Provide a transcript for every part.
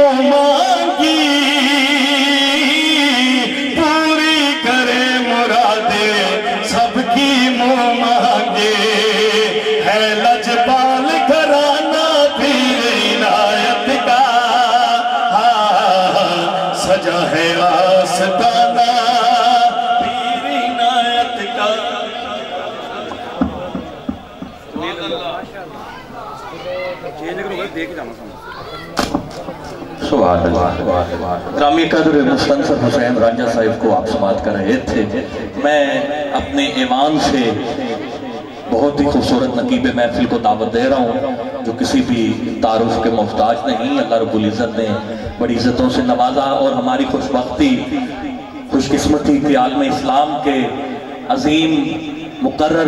मुँह पूरी करे मुरादे, सबकी मुँह है लजपाल घराना पीर इनायत का। सजा है आस्ताना पीर इनायत का। हुसैन राजा साहिब को आप कर रहे थे। मैं अपने ईमान से बहुत ही खूबसूरत नकीब महफिल को दावत दे रहा हूँ, जो किसी भी तारुफ के मोहताज नहीं, अल्लाह रब्बुल इज़्ज़त ने बड़ी इज़्ज़तों से नवाजा और हमारी खुशबख्ती, खुशकिस्मती के आलम इस्लाम के अजीम मुकर्र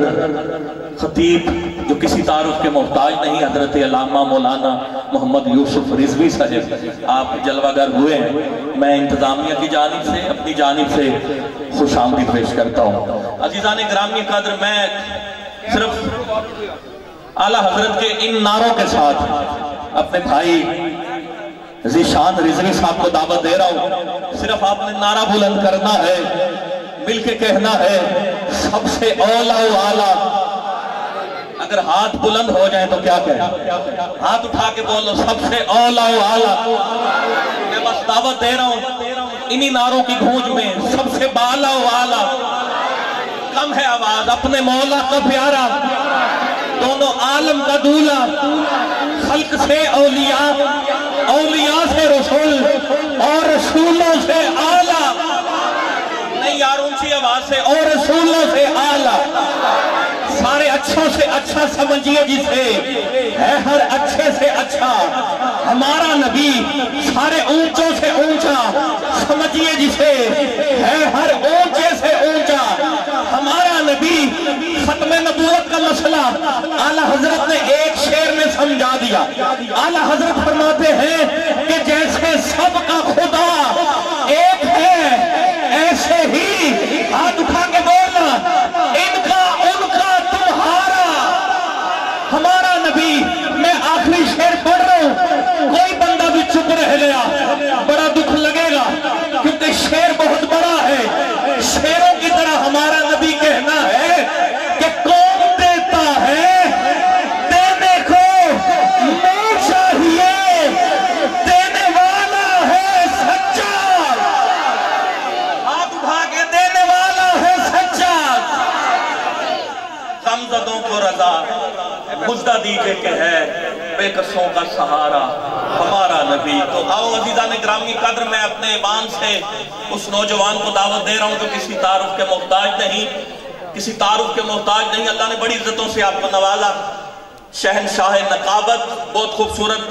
खतीब, जो किसी तारुफ के मोहताज नहीं, हज़रत अलामा मौलाना मोहम्मद यूसुफ रिजवी साहब आप जलवागर हुए हैं। मैं इंतजामिया की जानब से, अपनी जानब से खुश आमदी पेश करता हूँ। अजीजा ने ग्रामीण कदर, मैं सिर्फ़ आला हज़रत के इन नारों के साथ अपने भाई जीशान रिजवी साहब को दावत दे रहा हूँ। सिर्फ़ आपने नारा बुलंद करना है, मिलके कहना है, सबसे औला आला अगर हाथ बुलंद हो जाए तो क्या कहें हाथ उठा के बोलो सबसे औला आला। मैं बस दावत दे रहा हूँ, इन्हीं नारों की गूंज में, सबसे बाला आला। कम है आवाज़, अपने मौला का प्यारा। दोनों आलम का दूल्हा। खल्क से औलिया औलिया से रसूल, और रसूलों से आला। नहीं यार, ऊँची आवाज़ से, और रसूलों से आला। सारे अच्छों से अच्छा समझिए जिसे। है हर अच्छे से अच्छा। हमारा नबी सारे ऊंचों से ऊँचा समझिए जिसे। है हर ऊँचे से ऊँचा। हमारा नबी खत्म नबूवत का मसला आला हज़रत ने एक शेर में समझा दिया। आला हज़रत फरमाते हैं कि जैसे सबका खुदा एक है ऐसे ही हाथ उठा के बोलना इनका उनका तुम्हारा हमारा नबी मैं आखिरी शेर पढ़ रहा हूँ कोई बंदा भी चुप रह गया बड़ा दुख लगेगा क्योंकि शेर बहुत बड़ा है शेरों की तरह हमारा नबी कहना है कि कौन देता है देने को मैं चाहिए देने वाला है सच्चा हाथ उठा के देने वाला है सच्चा कमजदों को रजा मुजदा दीजिए के है बेकसों का सहारा हमारा नबी तो आओ अजीजा ने ग्रामी कद्र में अपने ईमान से उस नौजवान को दावत दे रहा हूँ जो किसी तारुफ के मोहताज नहीं, किसी तारुफ के मोहताज नहीं। अल्लाह ने बड़ी इज्जतों से आपको नवाजा। शहनशाह नकाबत बहुत खूबसूरत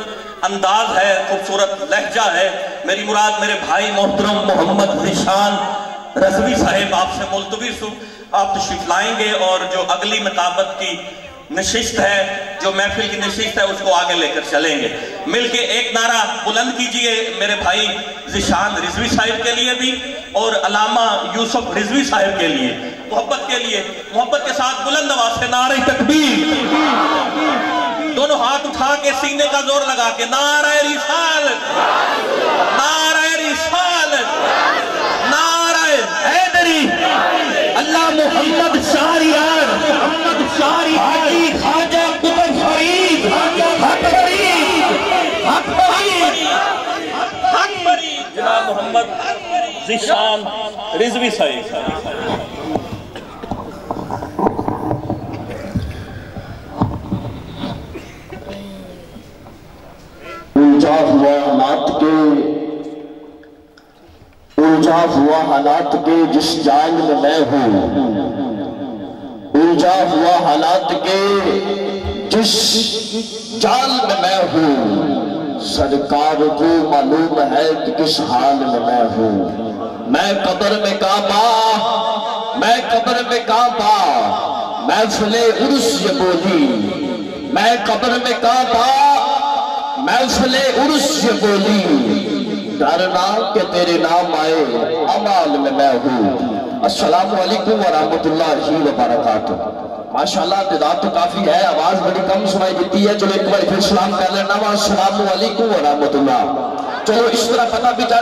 अंदाज है, खूबसूरत लहजा है। मेरी मुराद, मेरे भाई मोहतरम मोहम्मद निशान रजवी साहेब, आपसे मुलतवी आप तशरीफ़ लाएँगे और जो अगली नकाबत की नशिस्त है, जो महफिल की नशिस्त है, उसको आगे लेकर चलेंगे। मिलके एक नारा बुलंद कीजिए मेरे भाई जिशान रिजवी साहिब के लिए भी, और अलामा यूसुफ रिजवी साहिब के लिए। मोहब्बत के लिए, मोहब्बत के साथ बुलंद आवाज़ से नारे तकबीर। दोनों हाथ उठा के सीने का ज़ोर लगा के, नारा रिसाल। नारा रिसाल। नारा हैदरी। अल्लाह मोहम्मद मोहम्मद हाजी खाजा कुतुब फरीद हक फरीद हक फरीद हक फरीद जनाब मोहम्मद जिशान रिजवी साहिब। उलझा हुआ हालात के उलझा हुआ हालात के जिस जाल में मैं हूँ उलझा हुआ हालात के जिस जाल में मैं हूँ सरकार को मालूम है कि किस हाल में मैं हूँ। मैं कब्र में काबा, मैं कब्र में काबा मैं फले उर्स ये बोली। मैं कब्र में काबा, महफिले उर्स ये बोली। डरना के तेरे नाम आए, अमाल में मैं हूँ। पता को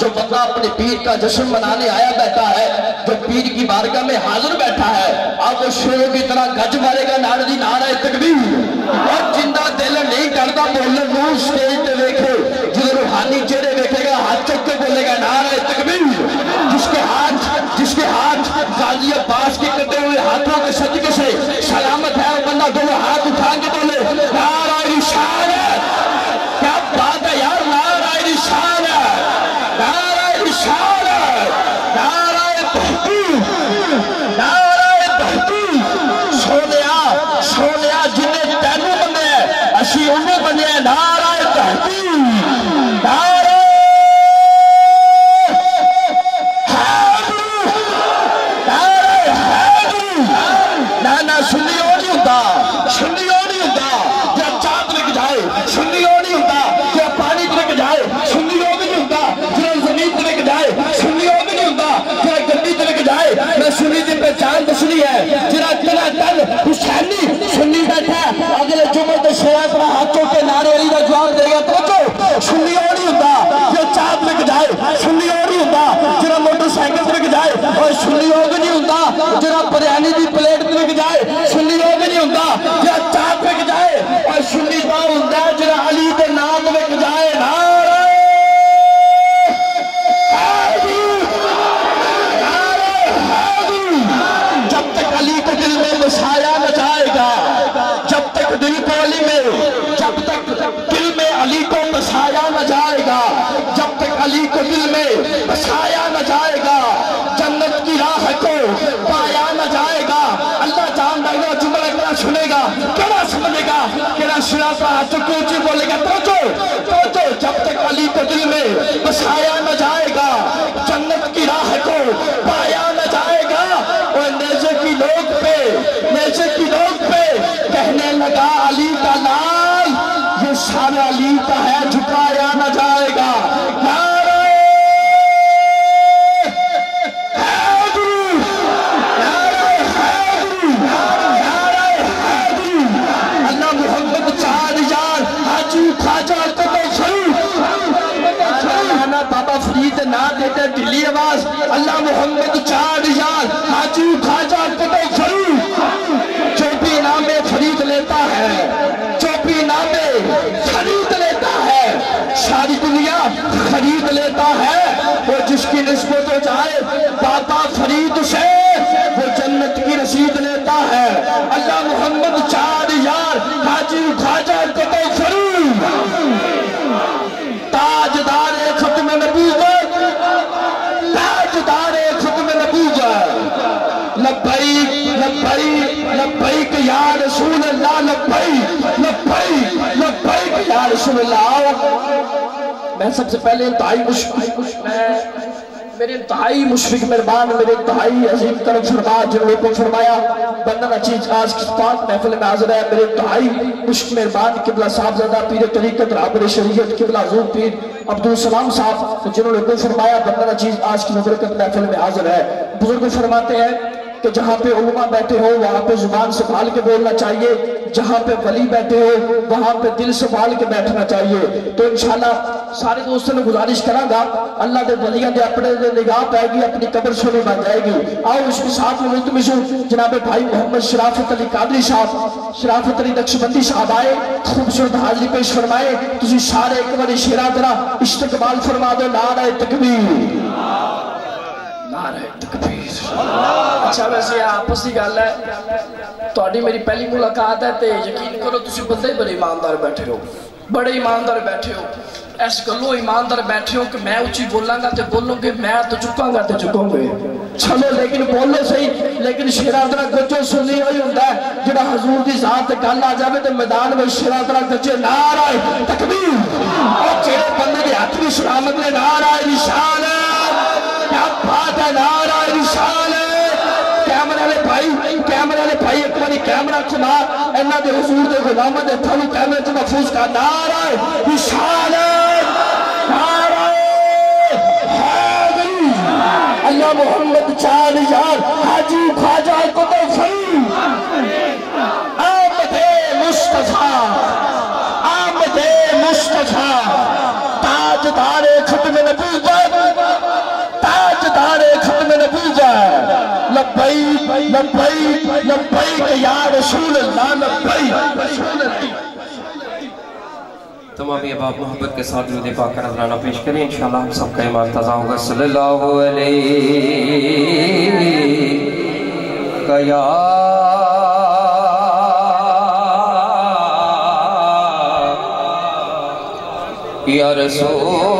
जो बंदा अपने पीर का जश्न मनाने आया बैठा है जो पीर की बारगाह में हाजिर बैठा है अब वो शोर की तरह गज मारेगा नारे दी नारा तकबीर और ज़िंदा दिल नहीं करता बोलन स्टेज जो रूहानी चेहरे चुक के बोलेगा नारा तकबीर, जिसके हाथ जिसके हाथ गाजी अब्बास के कटे हुए हाथों के सदके से ਸੁੰਨੀ ਉਹ ਨਹੀਂ ਹੁੰਦਾ ਜਿਹੜਾ ਚਾਹ ਤਲਕ ਜਾਏ ਸੁੰਨੀ ਉਹ ਨਹੀਂ ਹੁੰਦਾ ਜਿਹੜਾ ਮੋਟਰਸਾਈਕਲ ਤਲਕ ਜਾਏ ਔਰ ਸੁੰਨੀ ਉਹ ਵੀ ਨਹੀਂ ਹੁੰਦਾ ਜਿਹੜਾ ਬਿਰਿਆਨੀ ਦੀ ਪਲੇਟ ਤਲਕ ਜਾਏ ਸੁੰਨੀ ਉਹ ਵੀ ਨਹੀਂ ਹੁੰਦਾ ਜਿਹੜਾ ਚਾਹ ਤਲਕ ਜਾਏ ਔਰ ਸੁੰਨੀ ਤਾਂ सुनेगा केड़ा समझेगा केड़ा सुना का हाथ को ऊँची बोलेगा पहुंचो पहुंचो जब तक अली को दिल में बसाया न जाएगा, जन्नत की राह को पाया न जाएगा, और नेजे की लोग पे नेजे की लोग पे कहने लगा, अली का लाल ये सारा अली का है, झुकाया न जाएगा। खरीद लेता है, वो जिसकी निस्बत हो जाए बाबा फरीद से वो जन्नत की रसीद लेता है। अल्लाह मोहम्मद चार यार हाजी ख्वाजा कदम ताजदार खत्म नबूवत, ताजदार खत्म नबूवत। लब्बैक लब्बैक लब्बैक या रसूल अल्लाह लब्बैक लब्बैक लब्बैक या रसूल अल्लाह मैं सबसे पहले इंतहाई मेरे इंतहाई मुशफिक मेहरबान, मेरे इंतहाई अजीम करम फरमा जिन लोगों को फरमाया, बंदन चीज़ आज की पाक महफिल में हाजिर है। मेरे इंतहाई मुश्क मेहरबान, किबला साहबजादा पीर तरीकत राबर शरीयत, किबला जूर पीर अब्दुल सलाम साहब, जिन्होंने को फरमाया, बंदन चीज़ आज की मुबरकत महफिल में हाजिर है। बुज़ुर्ग, फरमाते हैं कि जहाँ पे उलमा बैठे हो, वहाँ पे ज़ुबान संभाल के बोलना चाहिए। जहाँ पे वली बैठे हो, वहाँ पे दिल संभाल के बैठना चाहिए। तो इंशाल्लाह सारे दोस्तों ने गुजारिश करांगा अल्लाह के वलिया के अपने निगाह पाएगी अपनी कब्र सोने बन जाएगी। आओ इसके साथ में मुल्तमिशु जनाब भाई मोहम्मद शराफत अली कादरी साहब, शराफत अली नक्शबंदी साहब आए, खूबसूरत हाजिरी पेश फरमाए तुम सारे एक बार शेरा तरह इस्तकबाल फरमा दो, नारा तकबीर। ਅੱਛਾ ਵੈਸੇ ਆਪਸ ਦੀ ਗੱਲ ਹੈ ਤੁਹਾਡੀ ਮੇਰੀ ਪਹਿਲੀ ਮੁਲਾਕਾਤ ਹੈ ਤੇ ਯਕੀਨ ਕਰੋ ਤੁਸੀਂ ਬੰਦੇ ਬੜੇ ਇਮਾਨਦਾਰ ਬੈਠੇ ਹੋ ਬੜੇ ਇਮਾਨਦਾਰ ਬੈਠੇ ਹੋ ਇਸ ਗੱਲੋਂ ਇਮਾਨਦਾਰ ਬੈਠੇ ਹੋ ਕਿ ਮੈਂ ਉੱਚੀ ਬੋਲਾਂਗਾ ਤੇ ਬੋਲੋਗੇ ਮੈਂ ਤਾਂ ਚੁੱਕਾਂਗਾ ਤੇ ਚੁੱਕੋਗੇ ਚਲੋ ਲੇਕਿਨ ਬੋਲੋ ਸਹੀ ਲੇਕਿਨ ਸ਼ੇਰਾਂ ਦਾ ਗੱਜੋ ਸੁਣੀ ਹੋਈ ਹੁੰਦਾ ਜਿਹੜਾ ਹਜ਼ੂਰ ਦੀ ਜ਼ਾਤ ਤੇ ਗੱਲ ਆ ਜਾਵੇ ਤੇ ਮੈਦਾਨ ਵਿੱਚ ਸ਼ੇਰਾਂ ਦਾ ਗੱਜੇ ਨਾਰਾ ਤਕਬੀਰ ਉਹ ਜਿਹੜੇ ਬੰਦੇ ਦੇ ਹੱਥ ਵਿੱਚ ਸ਼ਰਾਮਤ ਦੇ ਨਾਰਾ ਨਿਸ਼ਾਨ ਹੈ है निशान कैमरे वाले भाई एक बार कैमरा घुमा इन्हों के हजूर के गुलामों कैमरे च महफूज कर नारा निशान अल्लाह मोहम्मद चार यार हाजी ख्वाजा को तो सही आमदे मुस्तफ़ा आमदे लब्बैक लब्बैक या रसूल अल्लाह लब्बैक तमाम बाप मोहब्बत के साथ रुदे पाक नजराना पेश करें। इंशाल्लाह हम सबका ईमान ताज़ा होगा। सल्लल्लाहु अलैहि कया या रसूल।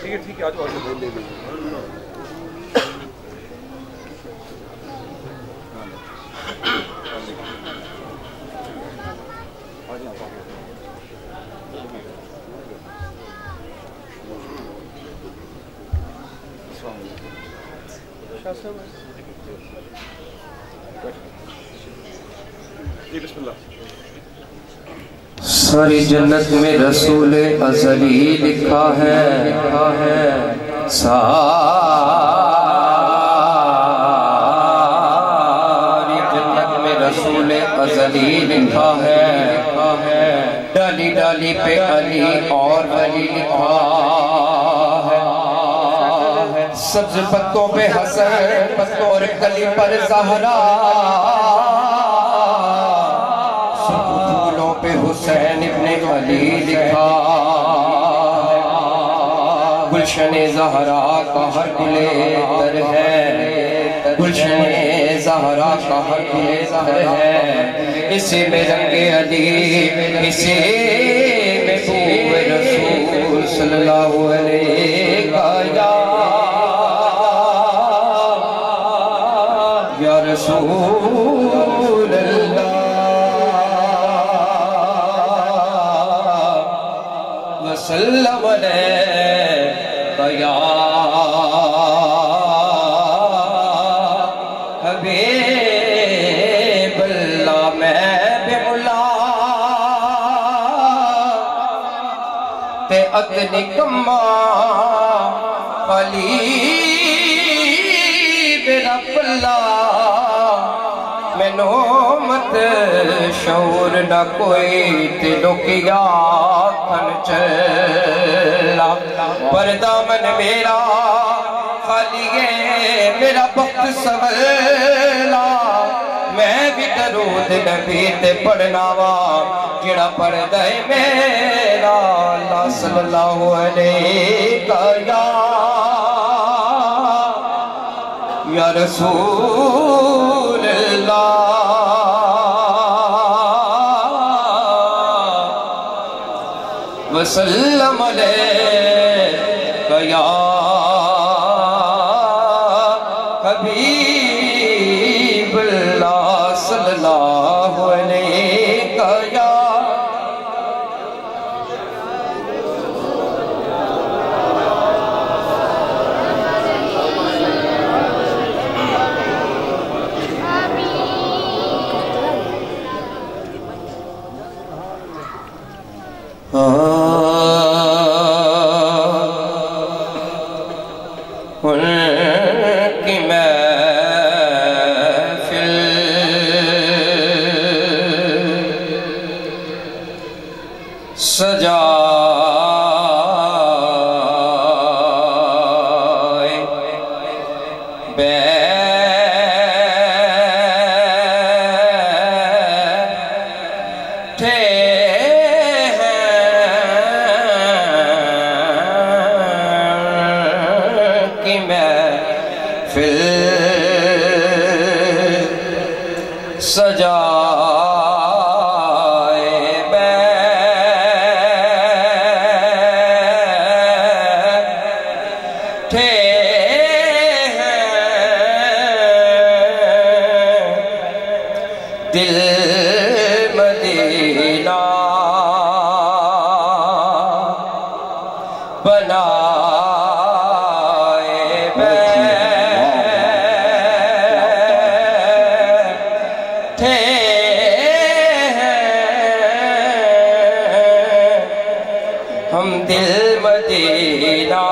ठीक है ठीक है आज आज ले ले जी बिस्मिल्लाह। सारी जन्नत में रसूल अजली लिखा है लिखा है। सारी जन्नत में रसूल अजली लिखा है। है डाली डाली पे अली और वली लिखा है। सब्ज पत्तों पे हसन पत्तों और कली पर जहरा। पे हुसैन इब्ने अली लिखा गुलशन जहरा का हर गुले तर है। गुलशन जहरा का हर गुले तर है। इसी में रंगे अली इसी में रसूल सल्लल्लाहु अलैहि अतनी कम्मा पली मेरा पल्ला मैनो मत शौर न कोई ते लोकिया खन चला। पर दामन मेरा, खाली मेरा वक्त सवला मैं भी दरूद नबी ते पढ़ना वा जेड़ा पढ़दा है मेरा, अल्लाह सल्लल्लाहु अलैहि का या रसूल अल्लाह वसल्लम अलैका महफिल सजाए हम दिल मदीना।